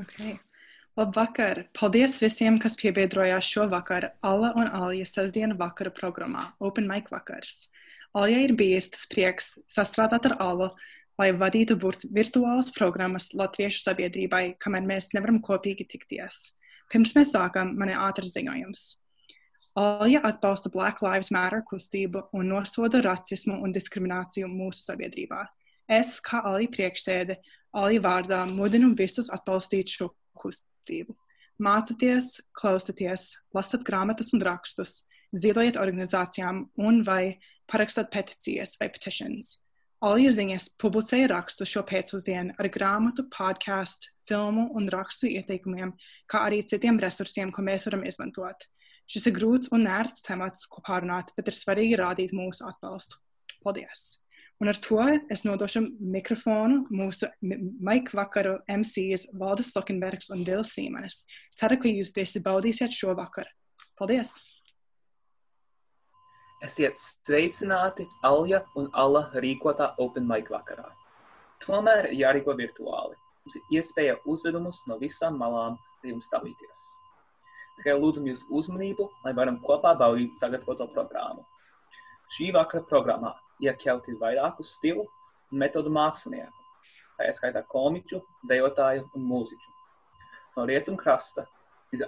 Okay. Labvakar! Paldies visiem, kas piebiedrojās šovakar Alla un Alija sestdienu vakara programmā Open Mic vakars. Alija ir bijis tas prieks sastrādāt ar Allu, lai vadītu virtuālas programmas latviešu sabiedrībai, kamēr mēs nevaram kopīgi tikties. Pirms mēs sākam, man ir ātrs ziņojums. Alija atbalsta Black Lives Matter kustību un nosoda rasismu un diskrimināciju mūsu sabiedrībā. Es, kā Alija priekšsēde, Alija vārdā mudinu visus atbalstīt šo kustību. Mācieties, klausieties, lasiet grāmatas un rakstus, ziedojiet organizācijām un vai parakstot peticijas vai petitions. Alija ziņas publicēja rakstu šo pēcpusdienu ar grāmatu, podkāstu, filmu un rakstu ieteikumiem, kā arī citiem resursiem, ko mēs varam izmantot. Šis ir grūts un nērts temats, ko pārunāt, bet ir svarīgi rādīt mūsu atbalstu. Paldies! Un ar to es nodošu mikrofonu mūsu Maika vakaru MCs Valdes Stokenbergs un Vils Sīmanis. Ceru, ka jūs tiesi baudīsiet šo vakaru. Paldies! Esiet sveicināti Alja un Alla rīkotā Open Mic vakarā. Tomēr jārīko virtuāli. Mums ir iespēja uzvedumus no visām malām ar jums dalīties. Tikai lūdzam jūsu uzmanību, lai varam kopā baudīt sagatavoto programmu. Šī vakara programmā iekļauti vairāku stilu un metodu mākslinieku, tā ieskaitā komiķu, dejotāju un mūziķu. No rietumkrasta līdz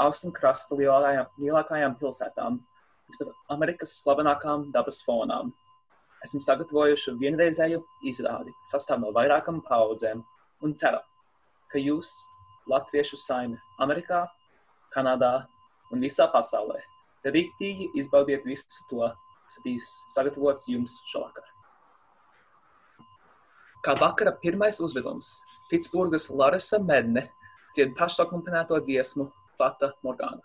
austrumkrasta lielākajām, lielākajām pilsētām, līdz pat Amerikas slavenākām dabas fonām. Esam sagatavojuši vienreizēju izrādi, sastāv no vairākām paudzēm, un ceram, ka jūs, latviešu saimi Amerikā, Kanādā un visā pasaulē, rīktīgi izbaudiet visu to, kas bijis sagatavots jums šovakar. Kā vakara pirmais uzvedums, Pitsburgas Larisa Medne dzied pašsakompinēto dziesmu Pata Morgana.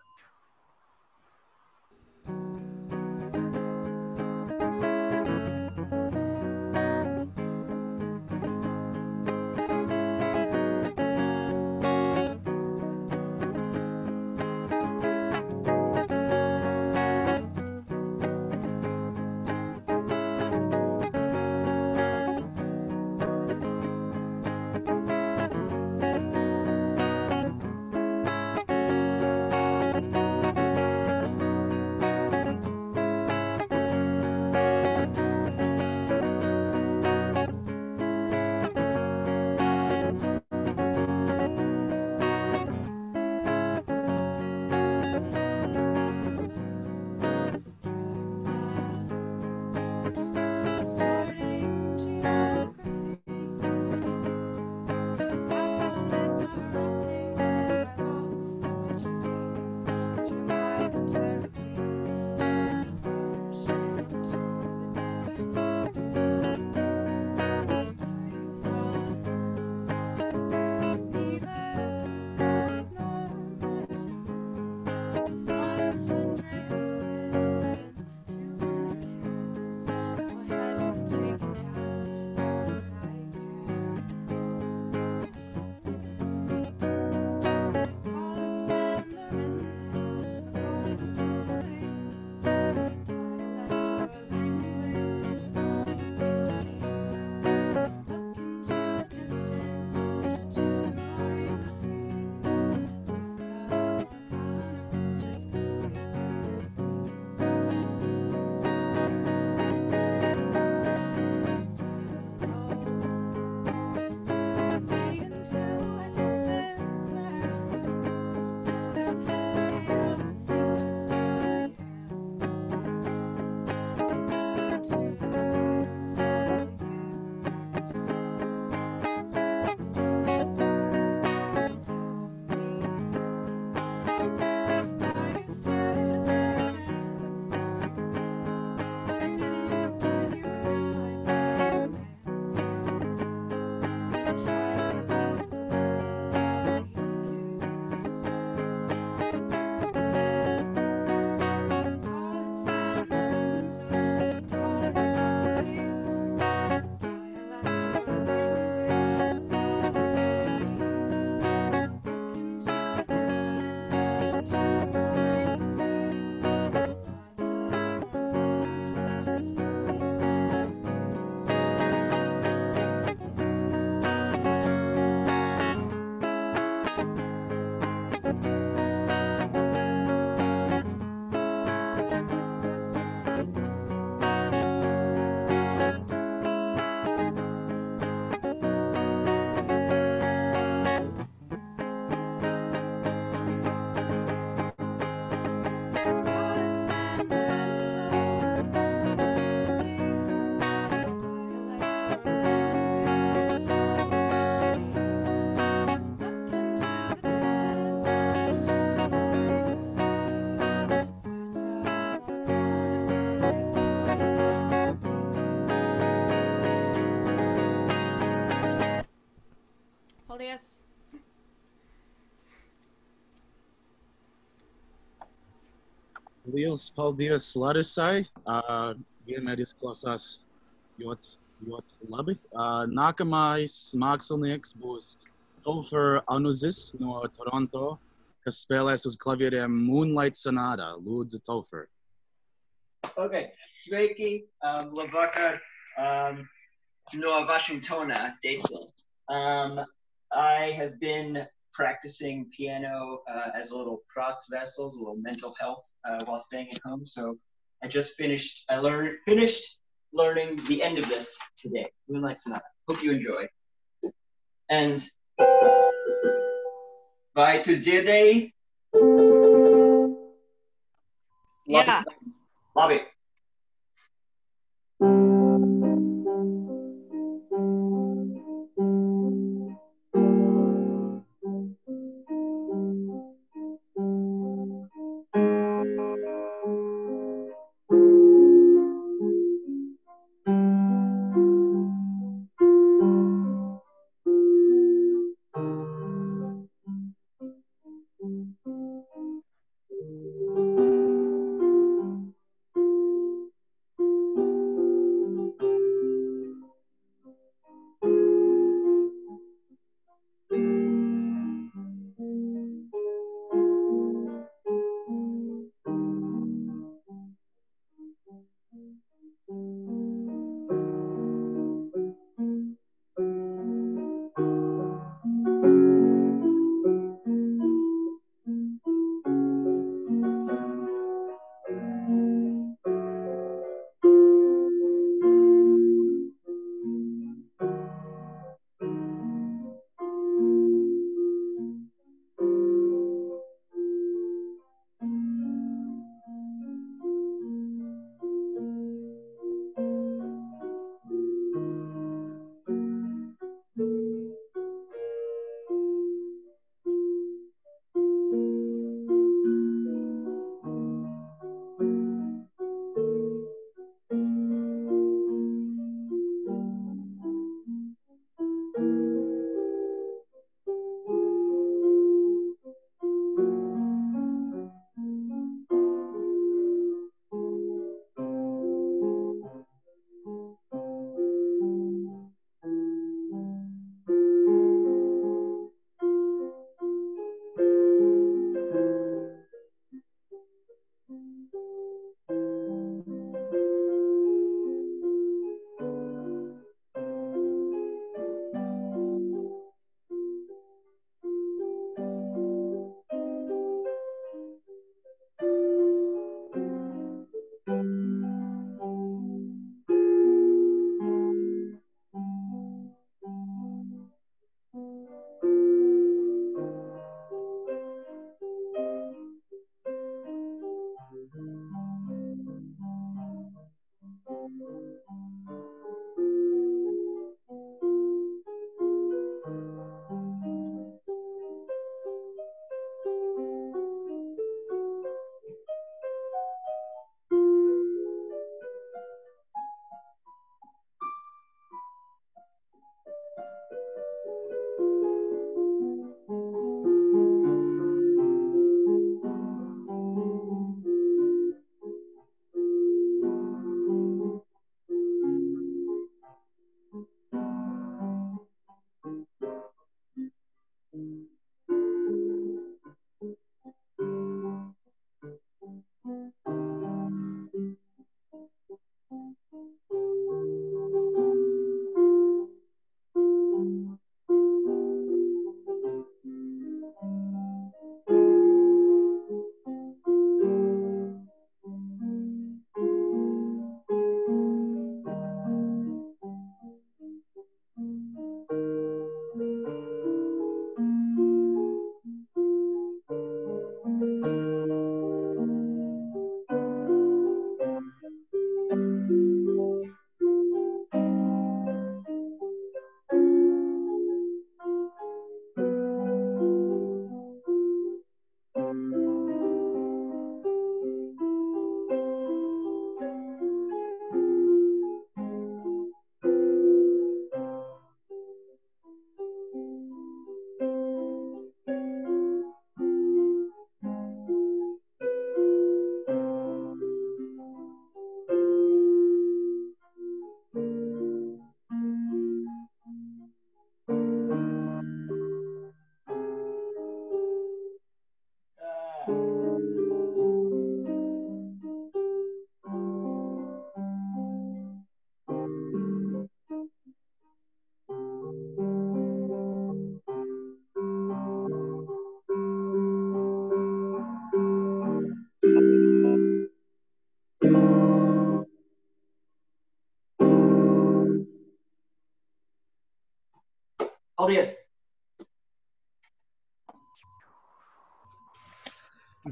Liels paldies Larisai. Uh, vienmēr izklausās ļoti, ļoti labi. Uh, nākamais mākslinieks būs Topher Anuzis no Toronto, kas spēlēs uz klavieriem Moonlight Sonata. Lūdzu, Topher. Okay, sveiki, um, labvakar, um, no Washingtona, Deiksel. Um, I have been practicing piano uh, as a little Protz vessels, a little mental health uh, while staying at home. So I just finished, I learned, finished learning the end of this today, Moonlight Sonata. Hope you enjoy. And vai tu dzirdēji? Love Labi.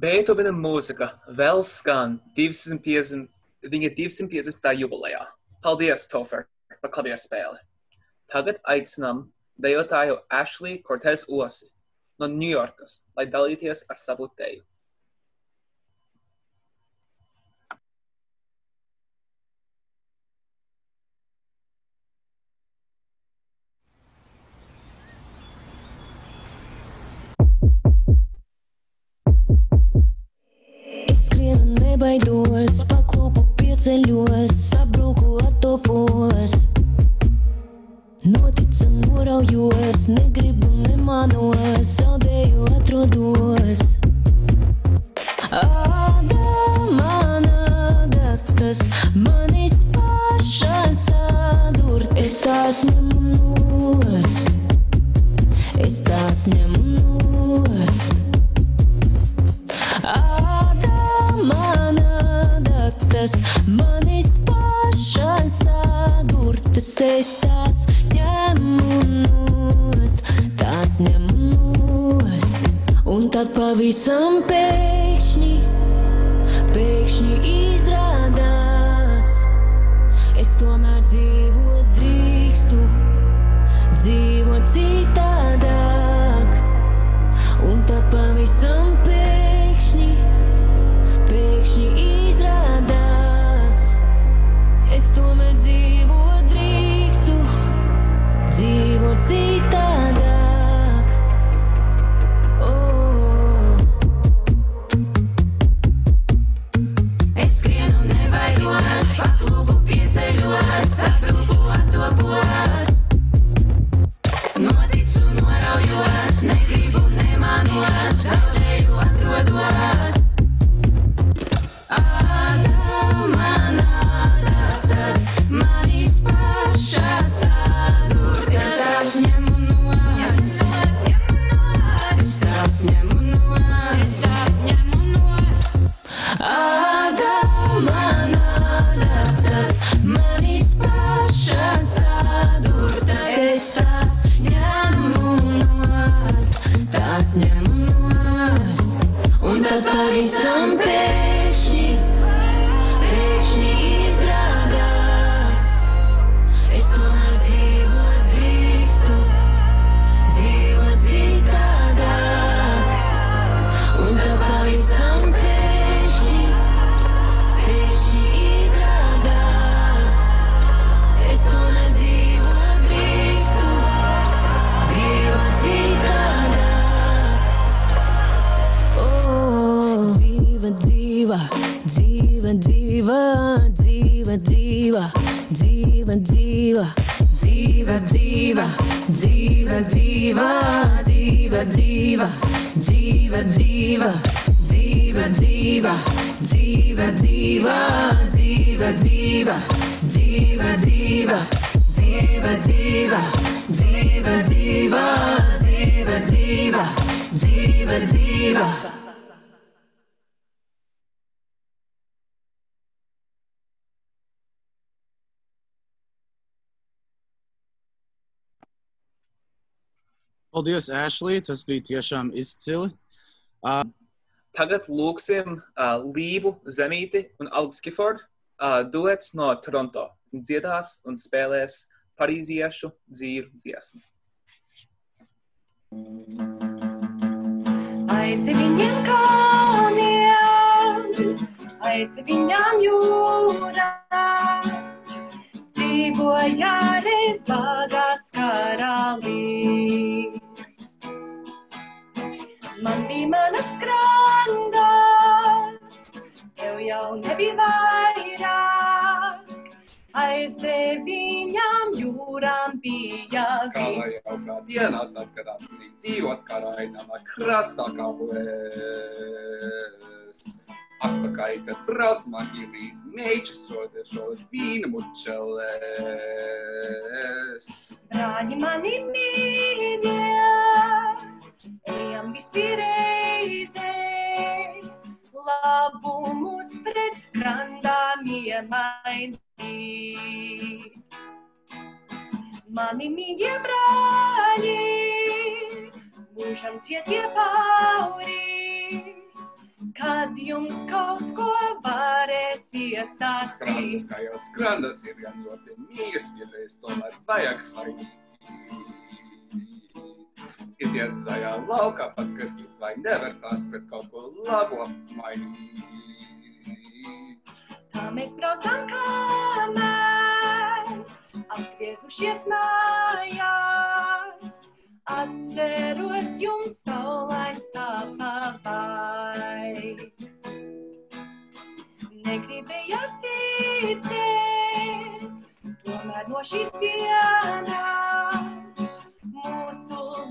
Beethovena mūzika vēl skan 250, viņa 250. jubilejā. Paldies, Tofer, par klavieru spēli. Tagad aicinām dejotāju Ashley Cortez Osi no Ņujorkas, lai dalīties ar savu teju. Dzīva, dzīva, dzīva, dzīva, dzīva, dzīva, dzīva, dzīva, dzīva, dzīva, dzīva, dzīva, dzīva, dzīva, dzīva. Paldies, Ashley. Tas bija tiešām izcili. Uh, Tagad lūksim uh, Līvu Zemīti un Aleks Gifford uh, duets no Toronto. Dziedās un spēlēs parīziešu dzīru dziesmu. Aiz deviņiem kalniem, aiz deviņām jūrām, dzīvoja reiz bagāts karalis. Man bija manas skrandas, tev jau nebija vairāk, aiz deviņām jūrām bija Kā lai viss. jau kā dienā, tad, kad atnīk dzīvot karainamā krastā kā būs. Atpakaļ, kad brauc mani līdz meičas rodešos vīna mučelēs. Brāļi mani mīļie, ejam visi reizē, labumus pret skrandām iemainīt. Man mani mīļie brāļi, mūžam cietie pauri. Kad jums kaut ko varēs iestāstīt, Skrandas, kā jau skrandas, ir gan ļoti mīļas, vienreiz tomēr vajag saīt. Iziet zaļā laukā, paskatīt, vai nevar tās pret kaut ko labu mainīt. kā mēs braucam kamēr, atgriezušies mājās. Atceros jums saulains tā pavaigs. Negribējās ticēt, tomēr no šīs dienas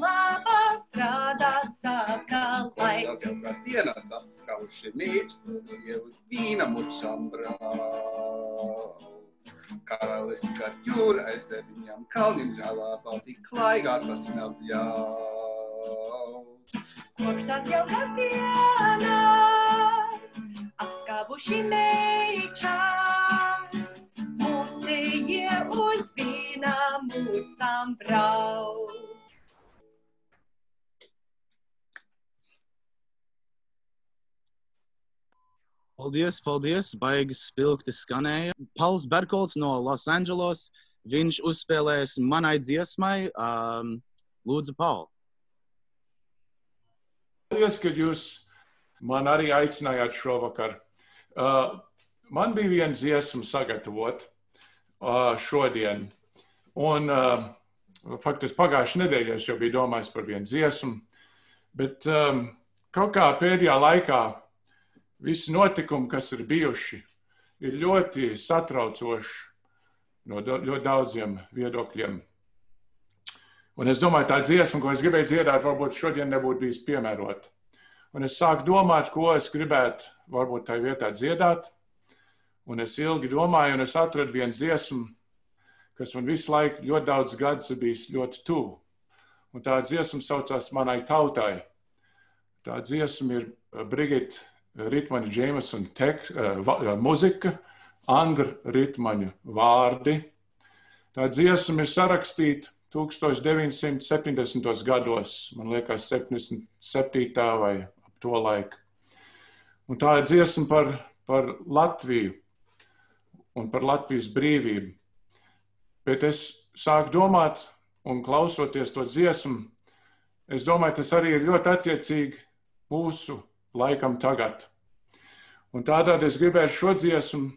labā strādāt sāka Tās laiks. jaukās dienas atskauši mīļš, ja uz vīna mučām brauc. Karalis kā jūra aizdē viņam kalnim žēlā, balsī klaigā tas nav ļaut. Kopš tās jaukās dienas, apskāvuši meičās, mūsējie uz vīna mūcām brauc. Paldies, paldies, baigi spilgti skanēja. Pauls Berkolts no Los Angeles, viņš uzspēlēs manai dziesmai. Um, lūdzu, Paul. Paldies, ka jūs man arī aicinājāt šovakar. Uh, man bija viena dziesma sagatavot uh, šodien. Un uh, faktiski pagājušajā nedēļā es jau biju domājis par vienu dziesmu. Bet um, kaut kā pēdējā laikā visi notikumi, kas ir bijuši, ir ļoti satraucoši no ļoti daudziem viedokļiem. Un es domāju, tā dziesma, ko es gribēju dziedāt, varbūt šodien nebūtu bijis piemērota. Un es sāku domāt, ko es gribētu varbūt tajā vietā dziedāt. Un es ilgi domāju, un es atradu vienu dziesmu, kas man visu laiku ļoti daudz gadus ir bijis ļoti tuvu. Un tā dziesma saucās Manai tautai. Tā dziesma ir Brigita Ritmaņa Džeimsona eh, va- eh, muzika, Andra Ritmaņa vārdi. Tā dziesma ir sarakstīta 1970. gados, man liekas, 77. vai ap to laiku. Un tā ir dziesma par, par Latviju un par Latvijas brīvību. Bet es sāku domāt, un klausoties to dziesmu, es domāju, tas arī ir ļoti attiecīgi mūsu laikam tagad. Un tādēļ es gribēju šo dziesmu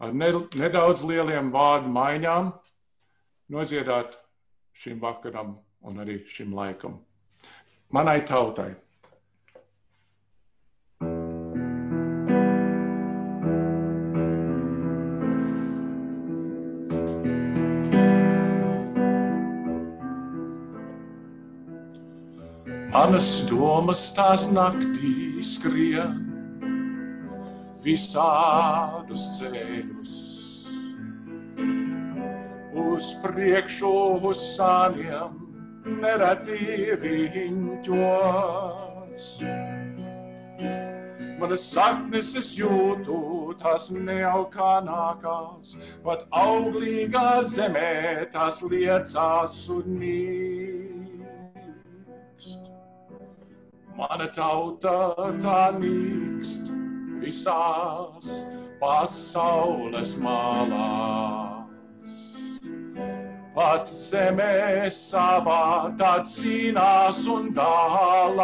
ar ne, nedaudz lieliem vārdu maiņām nodziedāt šim vakaram un arī šim laikam. Manai tautai. Manas domas tās naktī skrien visādus ceļus. Uz priekšu uz sāniem nereti riņķos. Manas saknes es jūtu, tās neaukā nākās, pat auglīgā zemē tās liecās un nīkst. Mana tauta tā nīkst visās pasaules malās. Pat zemē savā tā cīnās un dalās.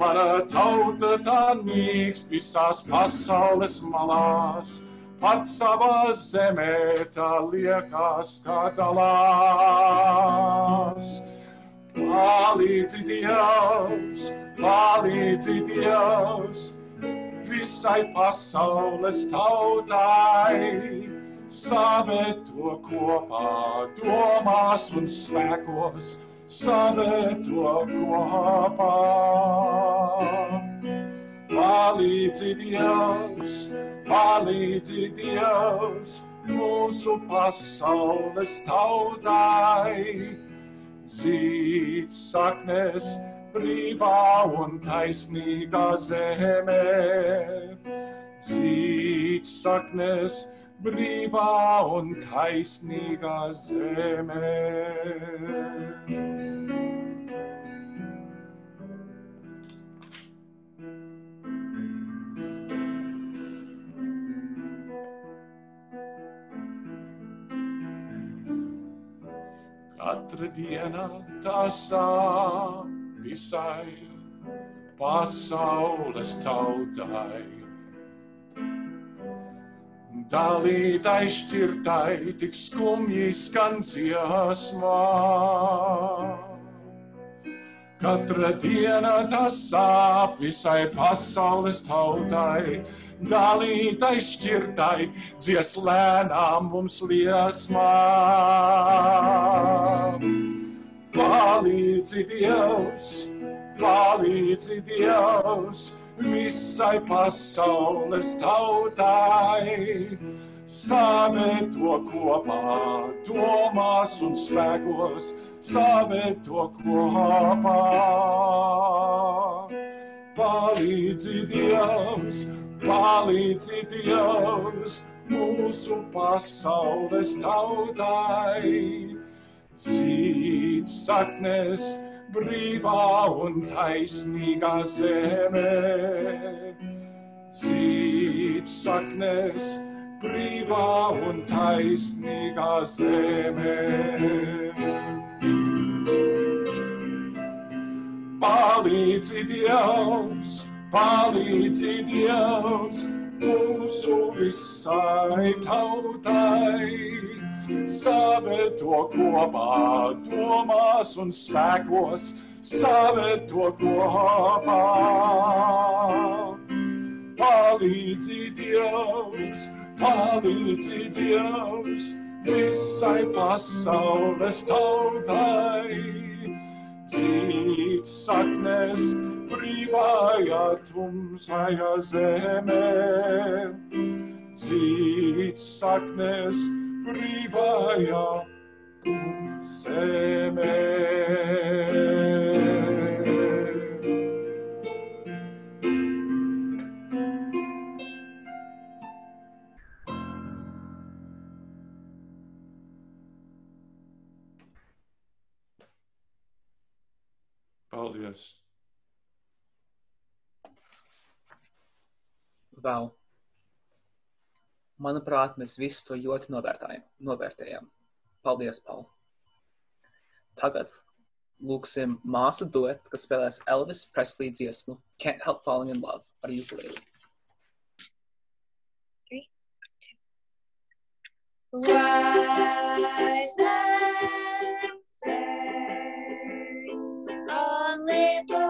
Mana tauta tā nīkst visās pasaules malās, pat savā zemē tā liekas, kā dalās. Palīdzi Dievs, palīdzi Dievs, visai pasaules tautai, saveto kopā domās un spēkos, saveto kopā. Palīdzi Dievs, palīdzi Dievs, mūsu pasaules tautai, dzīt saknes brīvā un taisnīgā zemē. Dzīt saknes brīvā un taisnīgā zeme. Katra diena tā sāp visai pasaules tautai. Dalītai šķirtai tik skumji skan dziesmā. Katra diena tas sāp visai pasaules tautai, dalītai šķirtai, dzieslēnām mums liesmā. Palīdzi Dievs, palīdzi Dievs, visai pasaules tautai. Saveto kopā, domās un spēkos, saveto kopā. Palīdzi Dievs, palīdzi Dievs, mūsu pasaules tautai. Zīt saknes, brīvā un taisnīgā zeme. Zīt saknes, brīvā un taisnīgā zeme. Palīdzi Dievs, palīdzi Dievs, mūsu visai tautai saveto kopā, domās un spēkos, saveto kopā. Palīdzi Dievs, palīdzi Dievs, visai pasaules tautai. Dzīt saknes brīvajā tumsajā zemē. Dzīt saknes brīvajā zemē. Paldies! Vēl. Manuprāt, mēs visi to ļoti novērtējam. Paldies, Paul! Tagad lūksim māsu duet, kas spēlēs Elvis Presley dziesmu Can't Help Falling in Love ar ukulēli. Wise men say only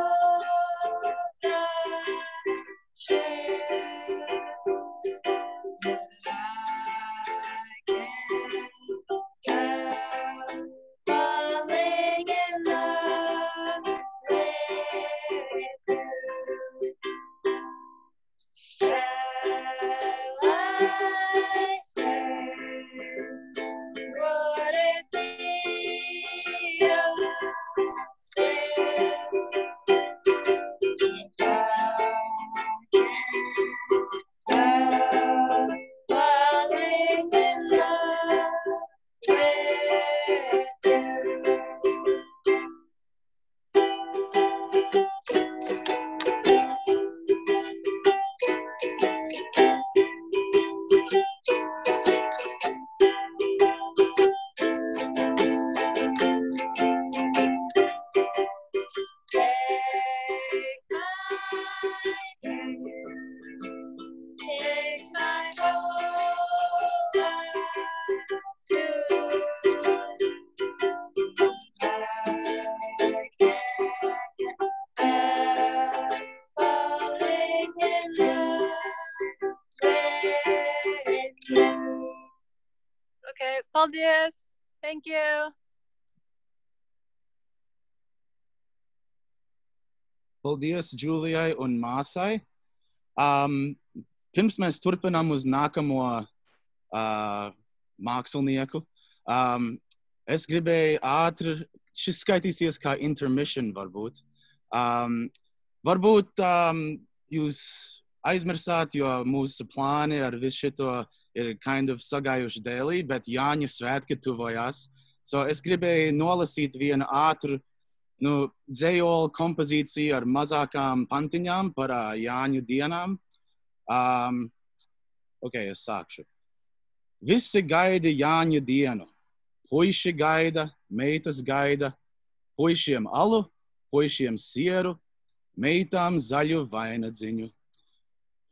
Paldies Julijai un māsai. Um, pirms mēs turpinām uz nākamo uh, mākslinieku, um, es gribēju ātri, šis skaitīsies kā intermission varbūt. Um, varbūt um, jūs aizmirsāt, jo mūsu plāni ar visu šo ir kind of sagājuši dēlī, bet Jāņa svētki tuvojās. So es gribēju nolasīt vienu ātru nu, dzējolu kompozīciju ar mazākām pantiņām par uh, Jāņu dienām. Um, ok, es sākšu. Visi gaida Jāņa dienu. Puiši gaida, meitas gaida, puišiem alu, puišiem sieru, meitām zaļu vainadziņu.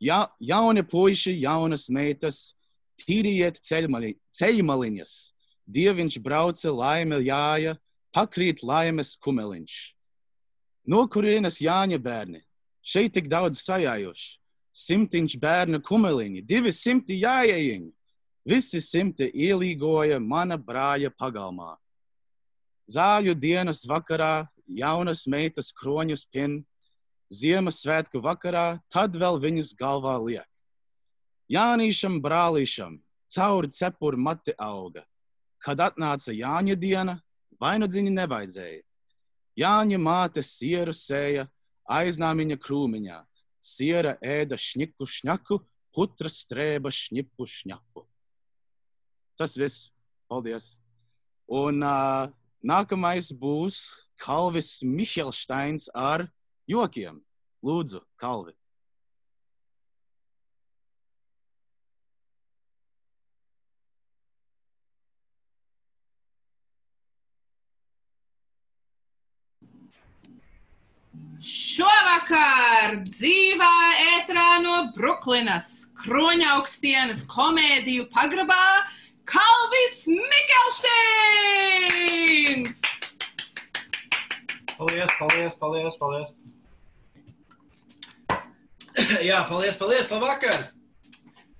Ja, jauni puiši, jaunas meitas, tīriet ceļmali, ceļmaliņas. Dieviņš brauca, laime jāja, pakrīt laimes kumeliņš. No kurienes Jāņa bērni? Šeit tik daudz sajājuši. Simtiņš bērnu kumeliņi, divi simti jājējiņi. Visi simti ielīgoja mana brāļa pagalmā. Zāļu dienas vakarā jaunas meitas kroņus pin, Ziemassvētku vakarā, tad vēl viņus galvā liek. Jānīšam brālīšam cauri cepuri mati auga. Kad atnāca Jāņa diena, vainadziņa nevajadzēja. Jāņa māte sieru sēja aiznāmiņa krūmiņā. Siera ēda šņiku šņaku, putra strēba šņipu šņapu. Tas viss. Paldies! Un uh, nākamais būs Kalvis Mihelsteins ar jokiem. Lūdzu, Kalvi. Šovakar dzīvā ētrā no Bruklinas, Kroņaugstienas komēdiju pagrabā Kalvis Mikelsteins! Paldies, paldies, paldies, paldies. Jā, paldies, paldies, labvakar!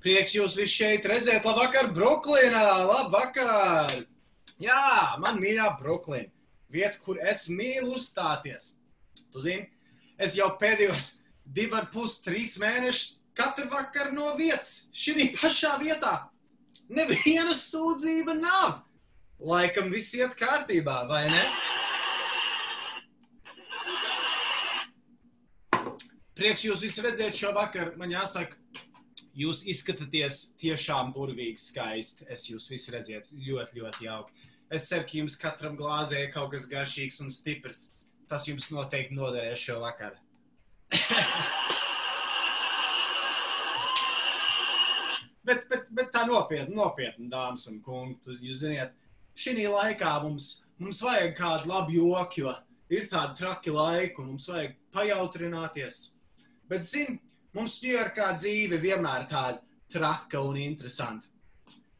Prieks jūs visus šeit redzēt, labvakar, Brooklynā, labvakar! Jā, man mīļā Brooklyn, vieta, kur es mīlu uzstāties. Tu zini, es jau pēdējos divi ar pus, trīs mēnešus katru vakaru no vietas, šī pašā vietā. Neviena sūdzība nav. Laikam viss iet kārtībā, vai ne? Prieks jūs visi redzēt šo vakaru. Man jāsaka, jūs izskatāties tiešām burvīgi skaisti. Es jūs visi redzētu ļoti, ļoti jauki. Es ceru, ka jums katram glāzē ir kaut kas garšīgs un stiprs. Tas jums noteikti noderēs šo vakaru. bet, bet, bet tā nopietni, nopietni, dāmas un kungi. Jūs, zināt, šī laikā mums, mums vajag kādu labu joku, jo ir tādi traki laiki, un mums vajag pajautrināties. Bet, zini, mums Ņujorkā dzīve vienmēr tāda traka un interesanta.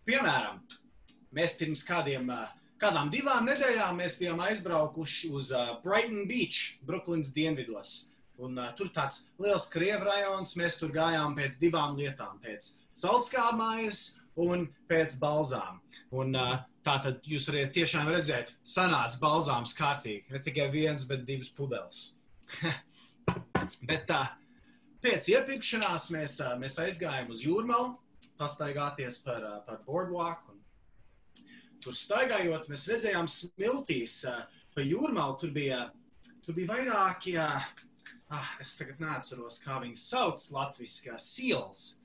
Piemēram, mēs pirms kādiem, ā, kādām divām nedēļām mēs bijām aizbraukuši uz ā, Brighton Beach, Brooklynas dienvidos. Un, uh, tur tāds liels krievu rajons. Mēs tur gājām pēc divām lietām. Pēc salskābmājas un pēc balzām. Un, uh, tā tad jūs varat tiešām redzēt, sanāca balzāms kārtīgi. Ne tikai viens, bet divas pudeles. bet tā, pēc iepirkšanās mēs, mēs aizgājām uz jūrmalu, pastaigāties par, par boardwalk. Tur staigājot, mēs redzējām smiltīs ā, pa jūrmalu. Tur bija, tur bija vairāki, ā, ah, es tagad neatceros, kā viņas sauc latviskā sīls.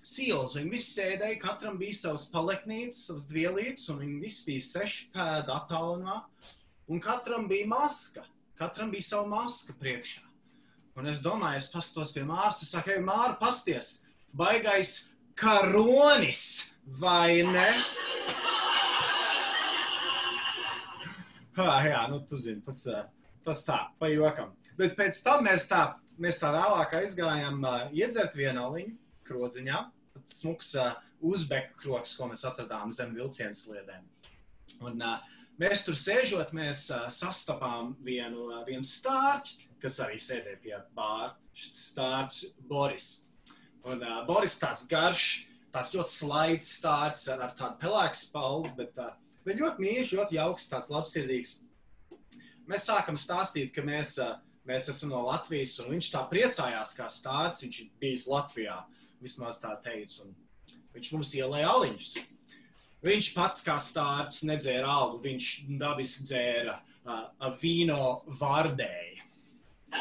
Sīls, viņi visi sēdēja, katram bija savs paleknītes, savs dvielītes, un viņi visi bija seši pēdi attālumā, un katram bija maska. Katram bija sava maska priekšā. Un es domāju, es pastos pie Māras, es saku, ej, Māra, pasties, baigais karonis, vai ne? Ah, jā, nu, tu zini, tas, ā, tas tā, pa jokam. Bet pēc tam mēs tā, mēs tā vēlāk aizgājām uh, iedzert vienu aliņu krodziņā. Tas smuks uh, uzbeku kroks, ko mēs atradām zem vilcienu sliedēm. Un, uh, mēs tur sēžot, mēs uh, sastapām vienu, uh, vienu stārķi, kas arī sēdēja pie bāra. Šis stārķis Boris. Un uh, Boris tāds garš, tāds ļoti slaids stārķis ar, ar tādu pelēku spalvu, bet, uh, bet ļoti mīļš, ļoti jauks, tāds labsirdīgs. Mēs sākam stāstīt, ka mēs, mēs esam no Latvijas, un viņš tā priecājās, kā stārts. Viņš ir bijis Latvijā, vismaz tā teica. Viņš mums ielēja aliņus. Viņš pats kā stārts nedzēra algu, viņš dabiski dzēra uh, vīno vārdēji.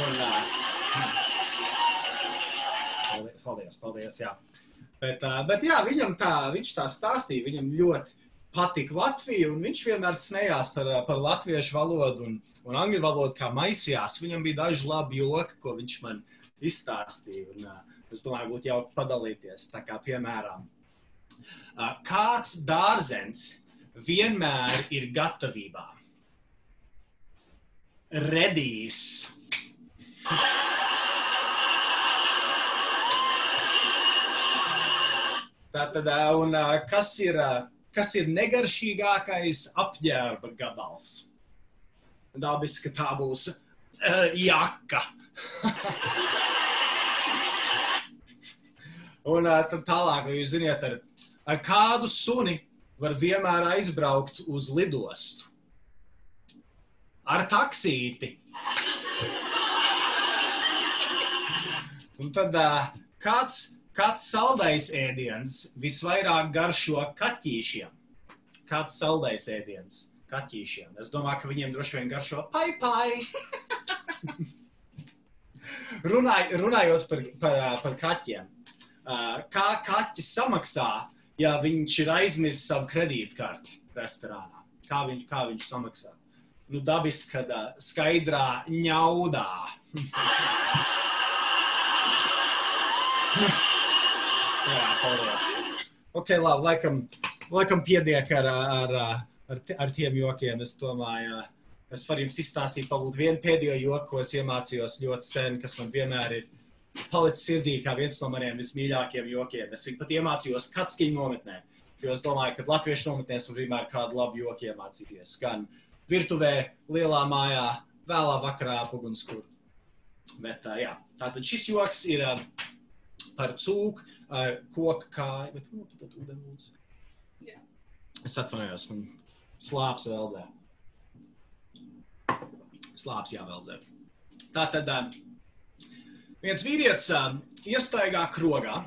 un, uh, paldies, paldies jā. Bet, bet jā, viņam tā, viņš tā stāstīja, viņam ļoti patika Latvija, un viņš vienmēr smējās par, par latviešu valodu un, un angļu valodu, kā maisījās. Viņam bija daži labi joki, ko viņš man izstāstīja. Un, es domāju, būtu jauki padalīties. Tā kā, piemēram, kāds dārzens vienmēr ir gatavībā? Redīs. Tātad, un kas ir, kas ir negaršīgākais apģērba gabals? Dabiski, tā būs uh, jaka. un uh, tad tālāk, jūs zināt, ar, ar kādu suni var vienmēr aizbraukt uz lidostu? Ar taksīti. Un tad uh, kāds, kāds saldais ēdiens visvairāk garšo kaķīšiem? Kāds saldais ēdiens kaķīšiem? Es domāju, ka viņiem droši vien garšo pai pai. Runāj, runājot par, par, par kaķiem, kā kaķis samaksā, ja viņš ir aizmirsis savu kredītkarti restorānā? Kā viņš, kā viņš samaksā? Nu, dabiski, kad skaidrā ņaudā. Jā, paldies. Ok, labi, laikam, laikam piediek ar, ar, ar, ar tiem jokiem. Es domāju, es varu jums izstāstīt varbūt vienu pēdējo joku, ko es iemācījos ļoti sen, kas man vienmēr ir palicis sirdī kā viens no maniem vismīļākajiem jokiem. Es viņu pat iemācījos Katskiņu nometnē, jo es domāju, ka latviešu nometnēs var vienmēr kādu labu joku iemācīties. Gan virtuvē, lielā mājā, vēlā vakarā ugunskura. Bet, ā, jā, tātad šis joks ir ā, par cūku ar koku kāju. Bet, nu, tad ūdeni lūdzu. Es atvainojos, man slāpes veldzē. Slāpes jāveldzē. Tā tad viens vīrietis iestaigā krogā,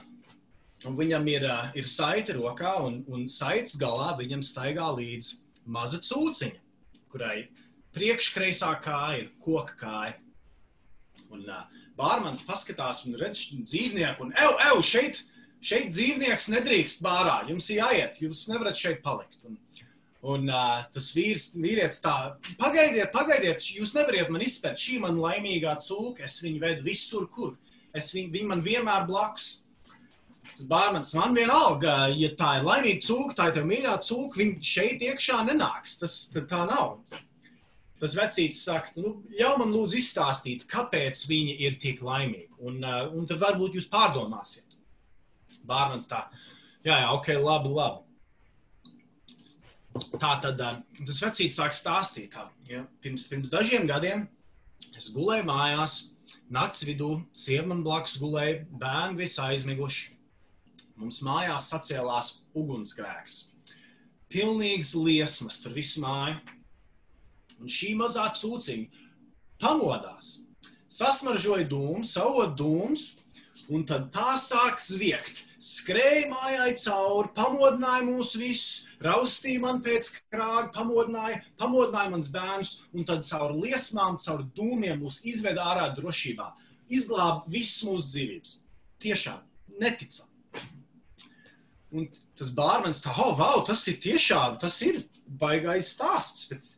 un viņam ir, ir saite rokā, un, un saites galā viņam staigā līdzi maza cūciņa, kurai priekškreisā kāja ir koka kāja. Un uh, bārmans paskatās un redz dzīvnieku, un ev, ev, šeit, šeit dzīvnieks nedrīkst bārā, jums ir jāiet, jūs nevarat šeit palikt. Un, un uh, tas vīrs, vīrietis tā, pagaidiet, pagaidiet, jūs nevariet man izspērt, šī man laimīgā cūka, es viņu vedu visur, kur. Es viņu, viņi man vienmēr blakus. Tas bārmans man vienalga, ja tā ir laimīga cūka, tā ir tev mīļā cūka, viņi šeit iekšā nenāks, tas tā nav. Tas vecītis saka, nu, ļauj man lūdzu izstāstīt, kāpēc viņi ir tik laimīgi. Un, uh, un tad varbūt jūs pārdomāsiet. Bārmans tā, jā, jā, ok, labi, labi. Tā tad tas vecītis sāk stāstīt. Tā, ja, pirms, pirms dažiem gadiem es gulēju mājās, naktas vidū, sieva man blakus gulēja, bērni visi aizmiguši. Mums mājās sacēlās ugunsgrēks. Pilnīgs liesmas par visu māju. Un šī mazā cūciņa pamodās, sasmaržoja dūmu, savot dūmus, un tad tā sāk zviegt. Skrēja mājai cauri, pamodināja mūs visus, raustīja man pēc krāga, pamodināja, pamodināja mans bērns, un tad caur liesmām, caur dūmiem mūs izveda ārā drošībā. Izglāba visas mūsu dzīvības. Tiešām neticami. Un tas bārmenis tā, oh, wow, tas ir tiešām, tas ir baigais stāsts. Bet,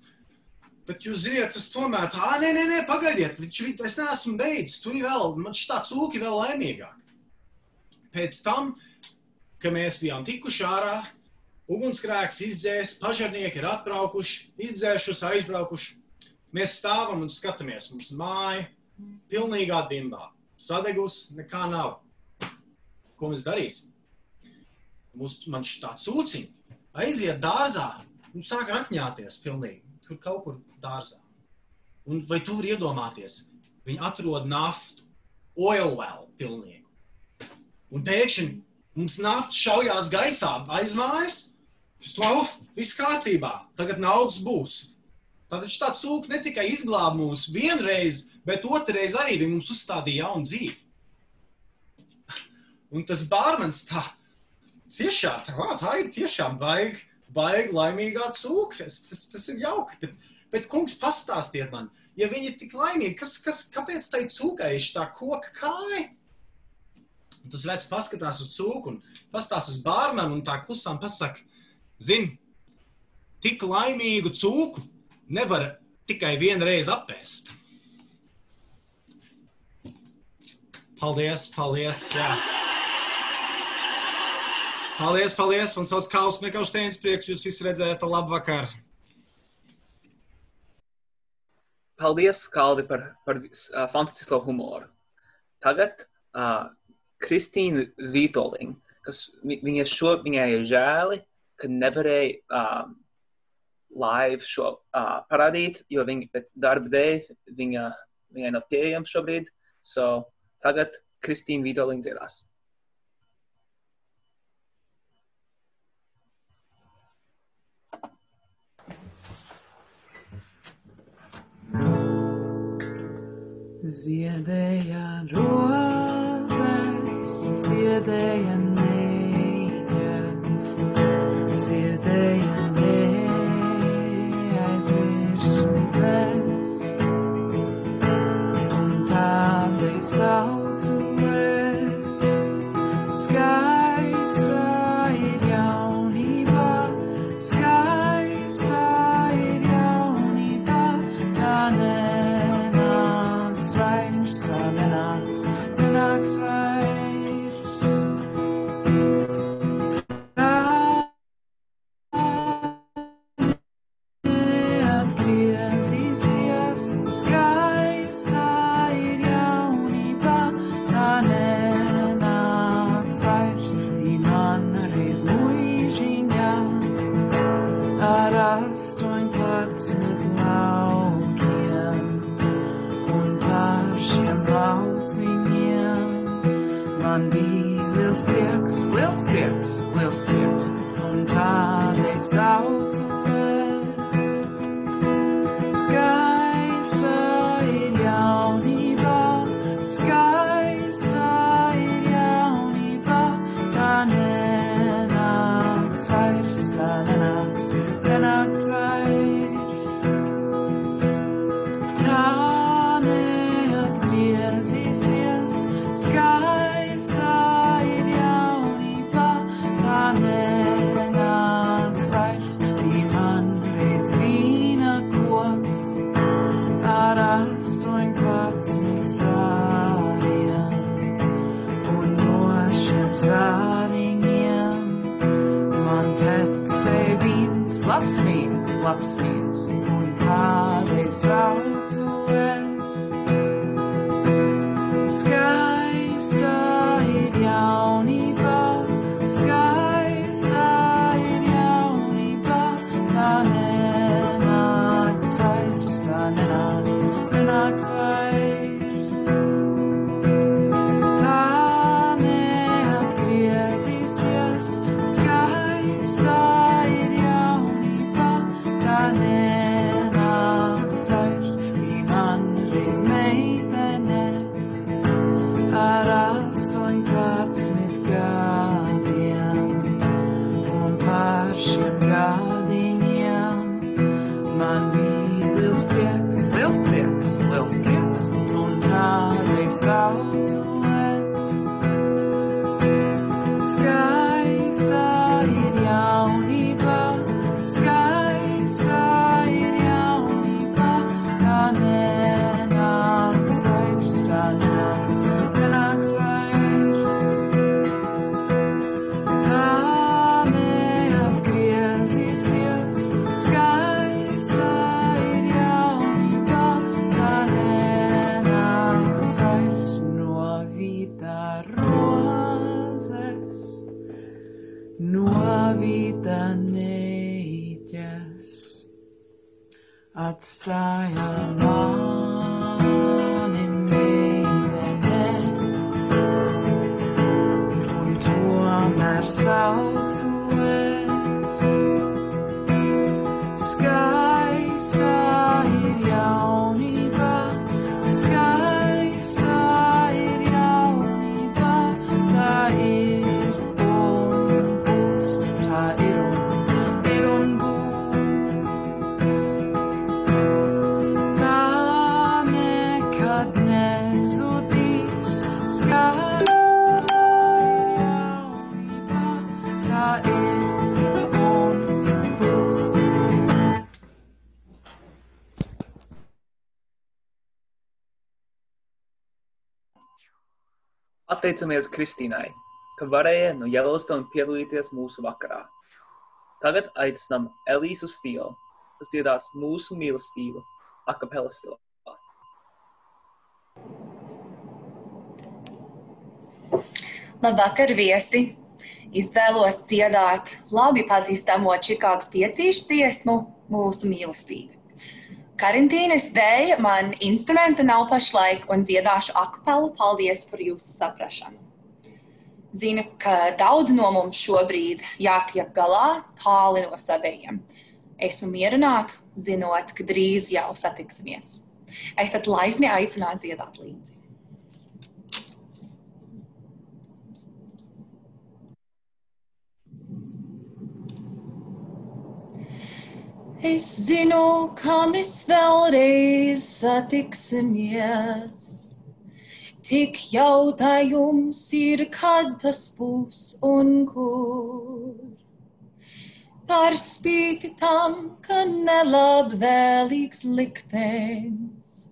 bet jūs zināt, tas tomēr tā, "Ā, nē, nē, nē pagaidiet, viņš, viņ- es neesmu beidzis, tur ir vēl, man šī tā cūki vēl laimīgāk. Pēc tam, kad mēs bijām tikuši ārā, ugunsgrēks izdzēs, pažarnieki ir atbraukuši, izdzēšus, aizbraukuši. Mēs stāvam un skatāmies, mums māja pilnīgā dimbā, sadegus, nekā nav. Ko mēs darīsim? Mums, man šī tā cūciņa aiziet dārzā un sāk rakņāties pilnīgi. Tur kaut kur dārzā. Un vai tu vari iedomāties? Viņi atrod naftu, oil well pilnīgi. Un pēkšņi mums nafta šaujās gaisā aiz mājas. Domāju, viss kārtībā, tagad naudas būs. Tad viņš tā cūka ne tikai izglāba mūs vienreiz, bet otrreiz arī viņa mums uzstādīja jaunu dzīvi. Un tas bārmens tā, tiešām, tā, tā ir tiešām baigi, baigi laimīgā cūka. Tas, tas ir jauki. Bet, bet, kungs, pastāstiet man, ja viņi ir tik laimīgi, kas, kas, kāpēc tai cūkai ir tā koka kāja? Un tas vecs paskatās uz cūku un pastāsta uz bārmenu un tā klusām pasaka, zini, tik laimīgu cūku nevar tikai vienreiz apēst. Paldies, paldies. Jā. Paldies, paldies. Man sauc Kauls Mikaušteins. Prieks jūs visi redzēt. Labvakar. Paldies, Kalvi, par, par uh, fantastisko humoru. Tagad uh, Kristīna Vitoling, kas vi- viņa šo, viņai ir žēli, ka nevarēja um, live šo uh, parādīt, jo viņa pēc darba dēļ viņa, viņai nav pieejama šobrīd. So tagad Kristīna Vitoling dziedās. Ziedēja rozes, ziedēja neiģes, ziedēja stops me. Tomēr Pateicamies Kristīnai, ka varēja no Yellowstone piedalīties mūsu vakarā. Tagad aicinām Elīsu Stīlu, kas dziedās mūsu mīlestību akapela stilā. Labvakar, viesi! Izvēlos dziedāt labi pazīstamo Čikāgas piecīšu dziesmu Mūsu mīlestība. Karantīnas dēļ man instrumenta nav pašlaik un dziedāšu akapelu. Paldies par jūsu saprašanu. Zinu, ka daudz no mums šobrīd jātiek galā tāli no saviem. Esmu mierināta, zinot, ka drīz jau satiksimies. Esat laipni aicināti dziedāt līdzi. Es zinu, kā mēs vēlreiz satiksimies. Tik jautājums ir, kad tas būs un kur. Par spīti tam, ka nelabvēlīgs liktenis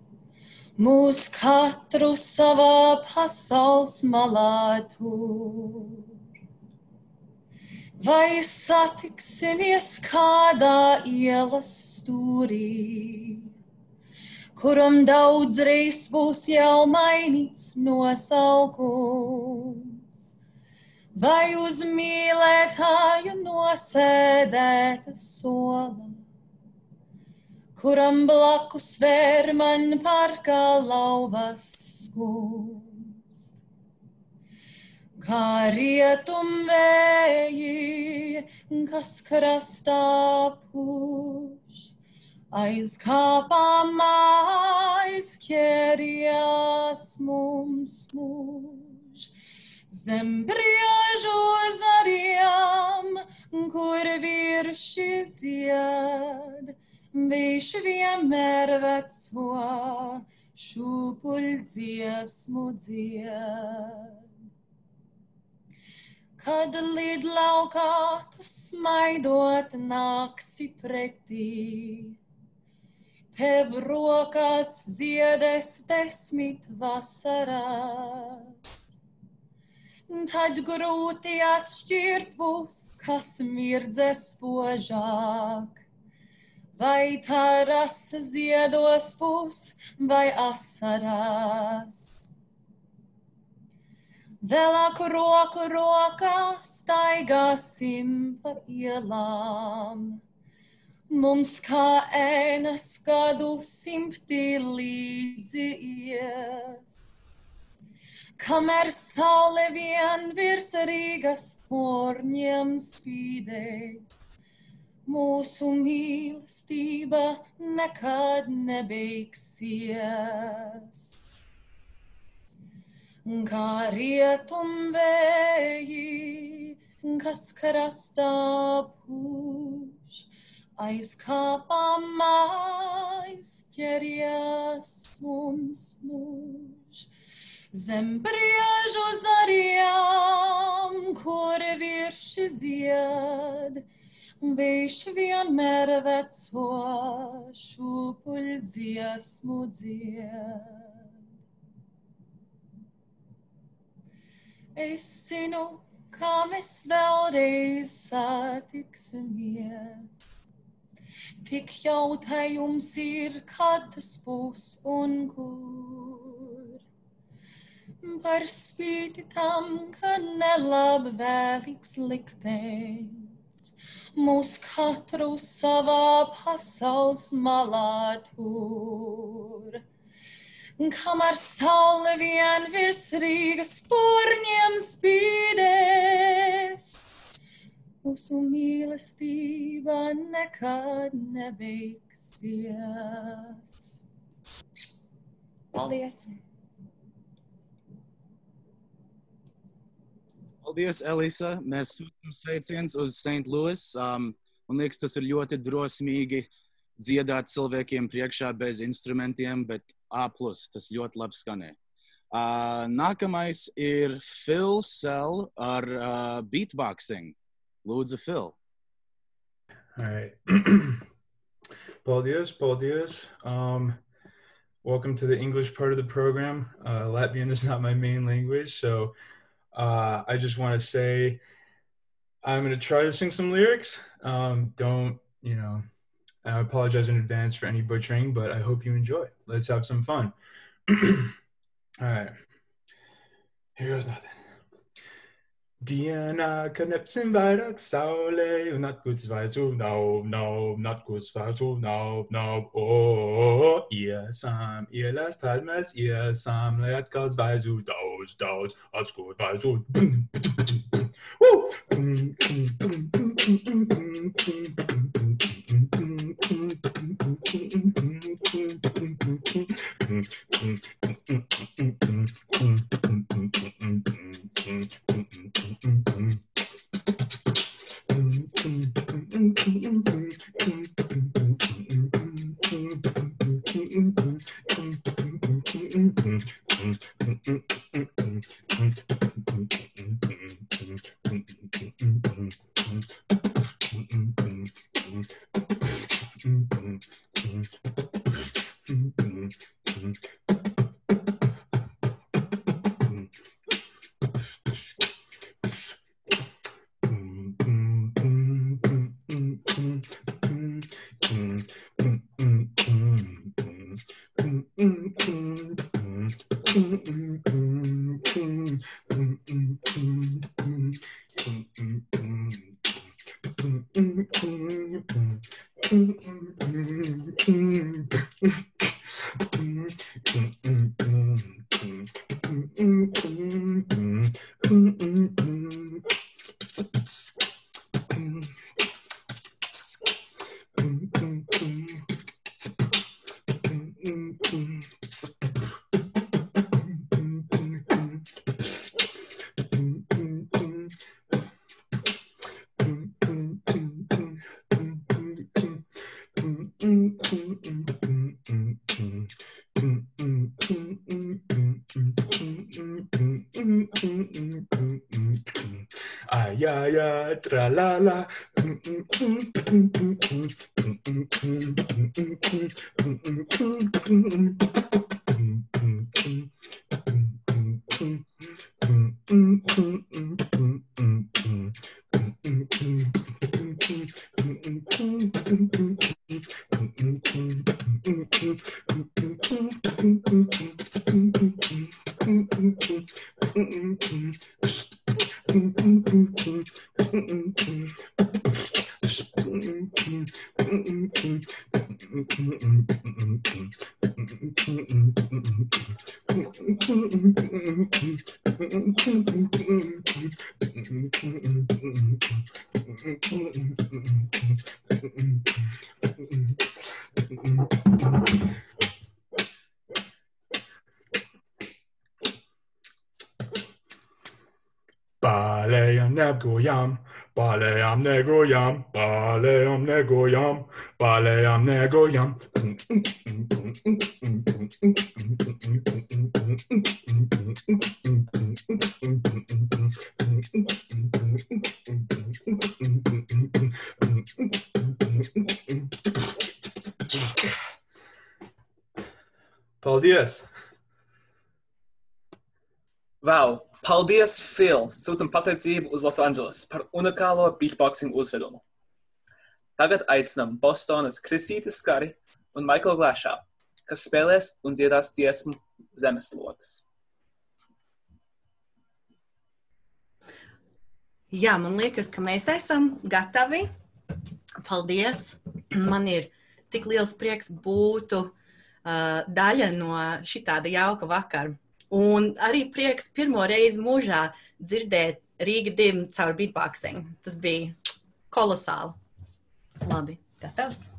mūs katru savā pasaules malā tur. Vai satiksimies kādā ielas stūrī, kuram daudzreiz būs jau mainīts nosaukums, vai uz mīlētāju nosēdēta sola, kuram blakus vērman parkā lauvas skūs. Kā rietumvēji, kas krastā pūš, aiz kāpām aizķerjas mums mūž. Zem briežu zariem, kur virši zied, viņš vienmēr veco šūpuļdziesmu dzied. Kad lidlaukā tu smaidot nāksi pretī, tev rokās ziedes desmit vasarās. Tad grūti atšķirt būs, kas mirdzes spožāk. Vai tā rasa ziedos būs vai asarās. Vēlāku roku rokā staigāsim pa ielām. Mums kā ēnas gadu simti līdzi ies. Kamēr saule vien virs Rīgas torņiem spīdēs, mūsu mīlestība nekad nebeigsies. Kā rietumvēji, kas krastā pūš, aiz kāpām aizķerjas mums mūž. Zem briežu zariem, kur virši zied, viņš vienmēr veco šūpuļdziesmu dzied. Es zinu, kā mēs vēlreiz satiksimies. Tik jautājums ir, kad tas būs un kur. Par spīti tam, ka nelabvēlīgs liktenis mūs katru savā pasaules malā tur. Kamēr saule vien virs Rīgas torņiem spīdēs, mūsu mīlestība nekad nebeigsies. Paldies! Paldies, Elisa. Mēs sūtām sveicienus uz St. Louis. Um, man liekas, tas ir ļoti drosmīgi dziedāt cilvēkiem priekšā bez instrumentiem, bet A, tas ļoti labi skanēja. Uh, nākamais ir Phil Sell ar uh, beatboxing. Lūdzu, Phil. All right. paldies, paldies. Um, welcome to the English part of the program. Uh, Latvian is not my main language, so uh, I just want to say I'm going to try to sing some lyrics. Um, don't, you know, I apologize in advance for any butchering, but I hope you enjoy. Let's have some fun. All right. Here goes nothing. Diana Knepsin Weirak Saule, not good Sveizu, no, no, not good Sveizu, no, no, oh, yes, Sam, ihr lasst halt mes, ihr Sam, lehrt Karls Weizu, daus, daus, als gut Weizu, Woo! mm, mm, mm, mm, mm. mm, mm. Tra la la. negoyam, baleam negoyam, baleam negoyam, nego yam. Paul Diaz. Wow, Paldies, Phil! Sūtam pateicību uz Losandželos par unikālo beatboxing uzvedumu. Tagad aicinām Bostonas Kristītes Skari un Michael Glashā, kas spēlēs un dziedās dziesmu Zemeslodes. Jā, man liekas, ka mēs esam gatavi. Paldies! Man ir tik liels prieks būt uh, daļa no šitāda jauka vakara. Un arī prieks pirmo reizi mūžā dzirdēt Rīga divu caur beatboxing. Tas bija kolosāli. Labi, gatavs?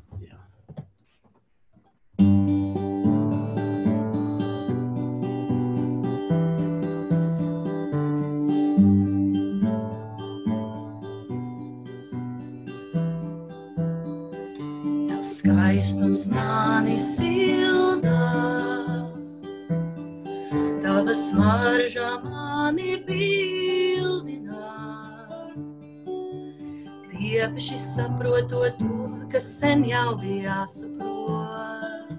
Tavs skaistums mani silda, tava smarža mani bildina. Piepeši saprotot to, kas sen jau bija jāsaprot.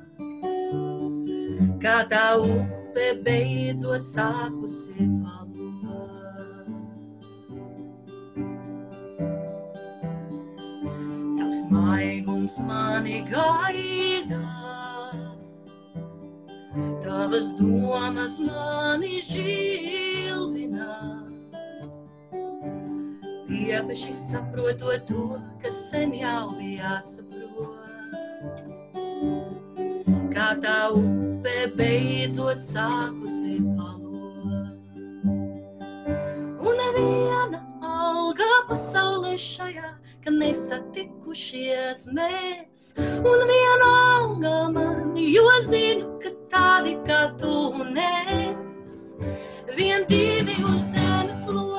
kā tā upe beidzot sākusi. Tavs maigums mani gaida, tavas domas mani žilvina. Piepeši saprotot to, kas sen jau bija jāsaprot. Kā tā upe beidzot sākusi palot. Un neviena alga pasaulē šajā, ka nesatikušies mēs. Un viena alga man, jo zinu, tādi kā tu nes. Vien divi uz zemes lodēs.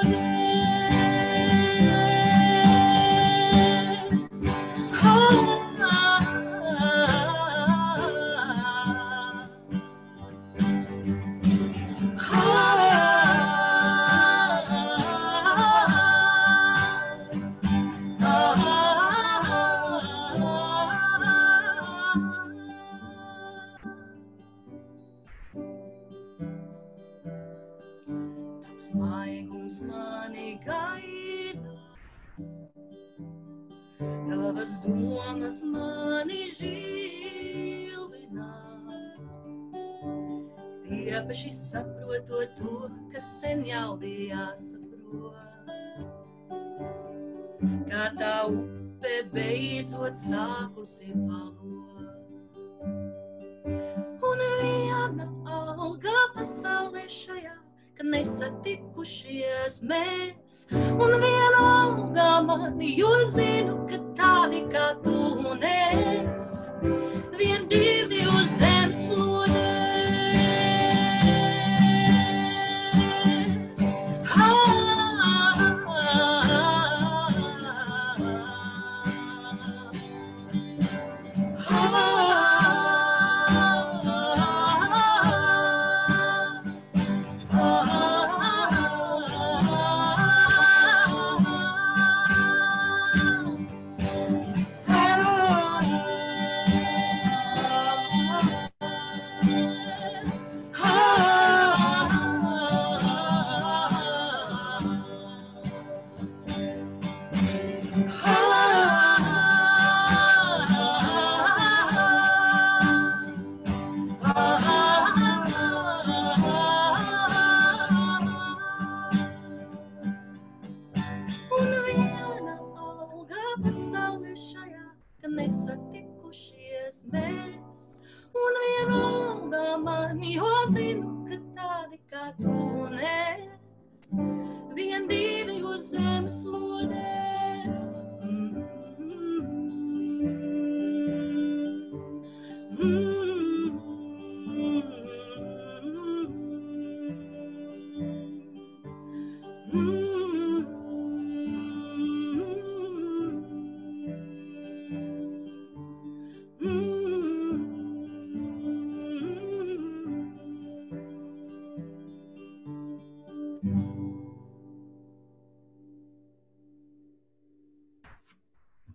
Domas mani žilvina. Piepeši saprotot to, kas sen jau bija jāsaprot. Kā tā upe beidzot sākusi palot. Un viena alga pasaulē šajā, ka nesatikušies mēs. Un viena alga man, jo zinu, ka tādi kā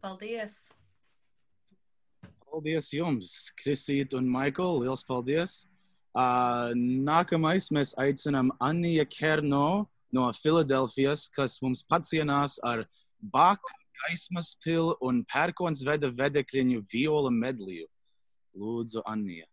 Paldies! Paldies jums, Krisīt un Maikl. Liels paldies! Uh, nākamais mēs aicinām Anija Kerno no Filadelfijas, kas mums pacienās ar Baka, gaismas pilu un pērkons veda vedekļiņu viola medliju. Lūdzu, Anija.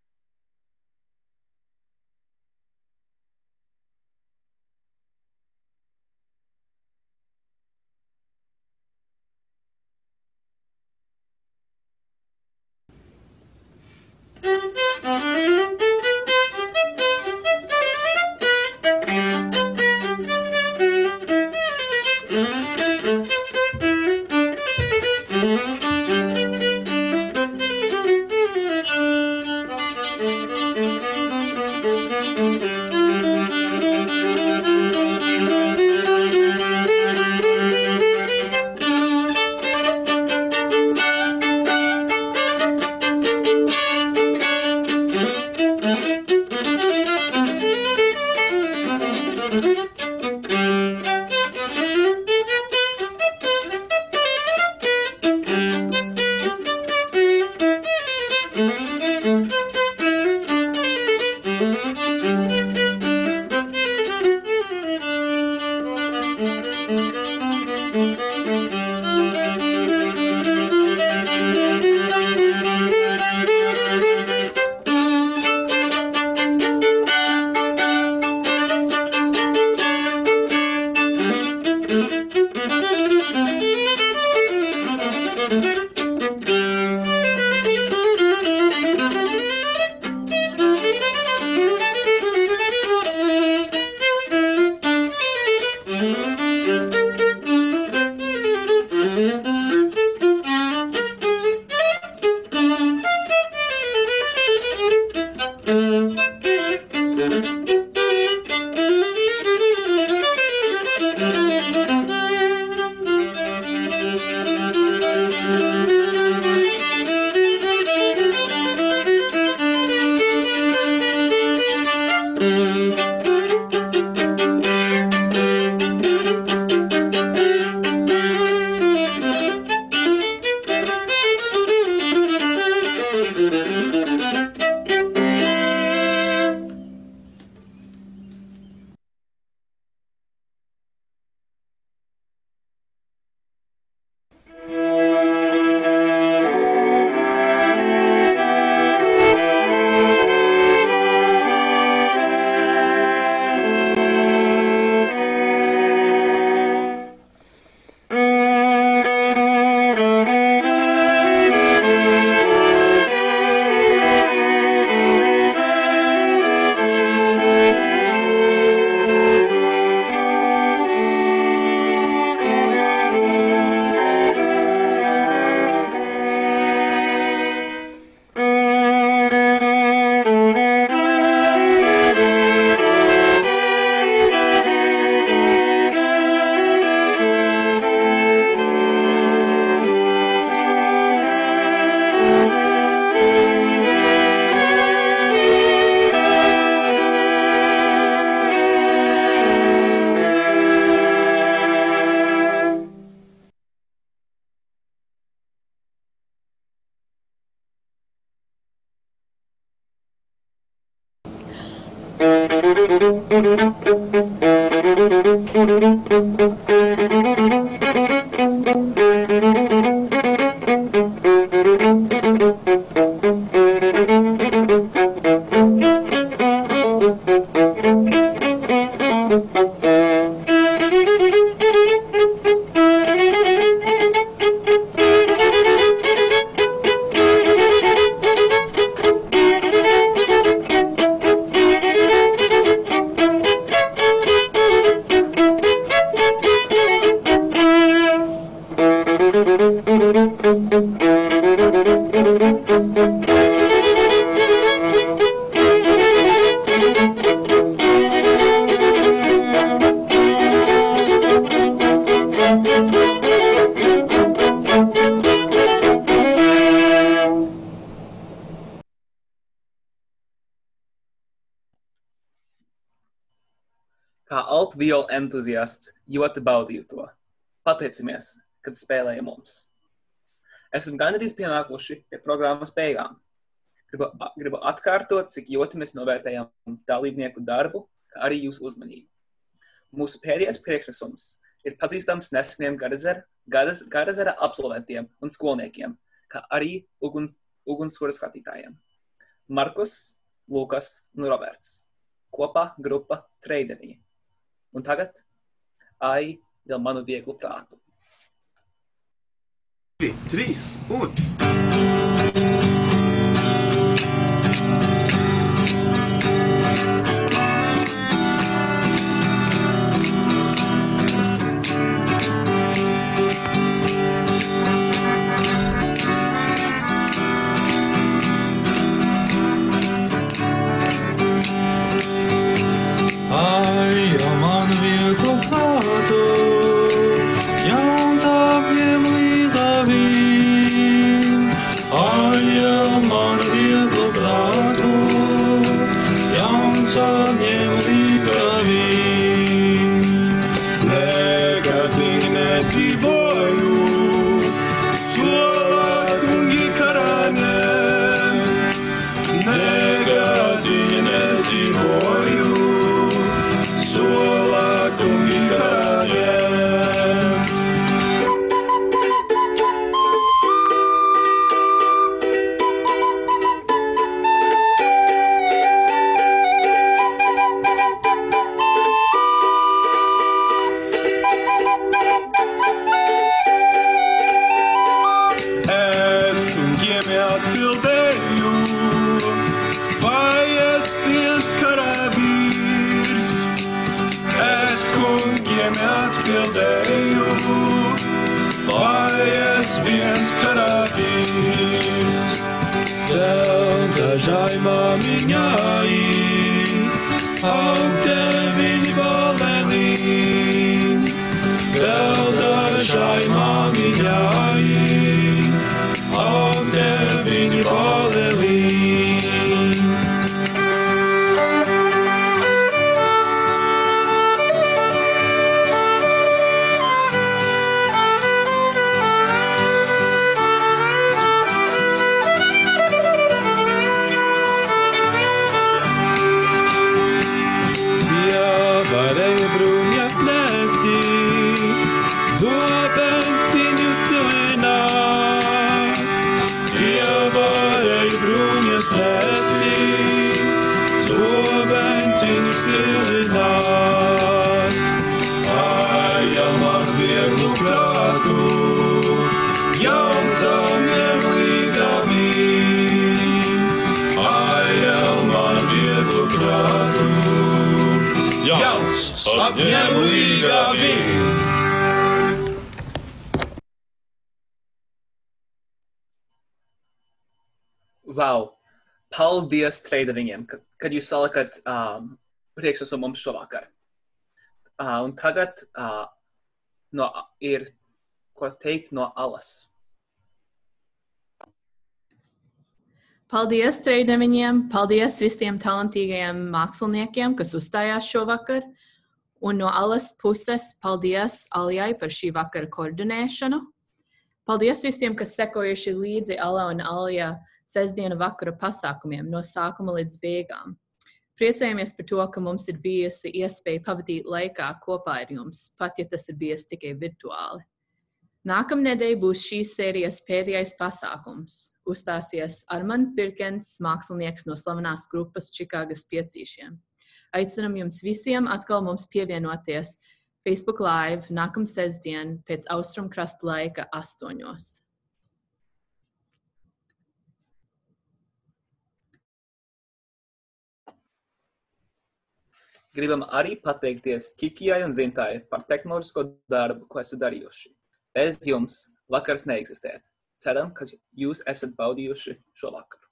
Entuziasts ļoti baudīju to. Pateicamies, kad spēlēja mums. Esam gandrīz pienākuši pie programmas beigām. Gribu, gribu atkārtot, cik ļoti mēs novērtējam dalībnieku darbu, kā arī jūsu uzmanību. Mūsu pēdējais priekšnesums ir pazīstams neseniem Garazera, Garaz, Garazera absolventiem un skolniekiem, kā arī uguns, ugunskura skatītājiem. Markus, Lukas un Roberts. Kopā grupa Treideriņi. Un tagad ai vēl manu vieglu prātu. divi, trīs un. Wow! Paldies treideriņiem, kad, kad jūs salikat um, priekšnesumu mums šovakar. Uh, un tagad uh, no, ir ko teikt no alas. Paldies trījiem, paldies visiem talantīgajiem māksliniekiem, kas uzstājās šovakar. Un no alas puses, paldies Alijai par šī vakara koordinēšanu. Paldies visiem, kas sekojuši līdzi Ala un Alija sestdienu vakara pasākumiem no sākuma līdz beigām. Priecājamies par to, ka mums ir bijusi iespēja pavadīt laikā kopā ar jums, pat ja tas ir bijis tikai virtuāli. Nākamnedēļ būs šīs sērijas pēdējais pasākums. Uzstāsies Armāns Birkens, mākslinieks no slavenās grupas Čikāgas piecīšiem. Aicinam jums visiem atkal mums pievienoties Facebook Live nākamā sestdien pēc austrumkrasta laika astoņos. Gribam arī pateikties Kikijai un Zintai par tehnoloģisko darbu, ko esat darījuši. Bez jums vakars neeksistētu. Ceram, ka jūs esat baudījuši šo vakaru.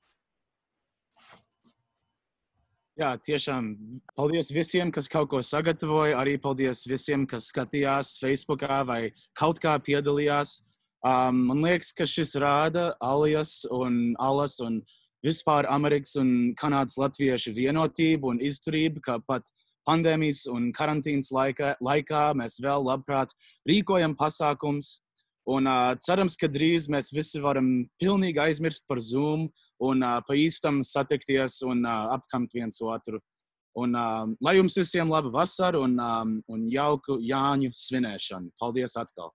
Jā, tiešām paldies visiem, kas kaut ko sagatavoja. Arī paldies visiem, kas skatījās Facebook vai kaut kā piedalījās. Um, man liekas, ka šis rāda Alijas un Alas un vispār Amerikas un Kanādas latviešu vienotību un izturību, ka pat pandēmijas un karantīnas laika, laikā mēs vēl labprāt rīkojam pasākums. Un uh, cerams, ka drīz mēs visi varam pilnīgi aizmirst par Zoom un uh, pa īstam satikties un uh, apkamt viens otru. Un, uh, lai jums visiem laba vasara un, um, un jauku Jāņu svinēšanu. Paldies atkal!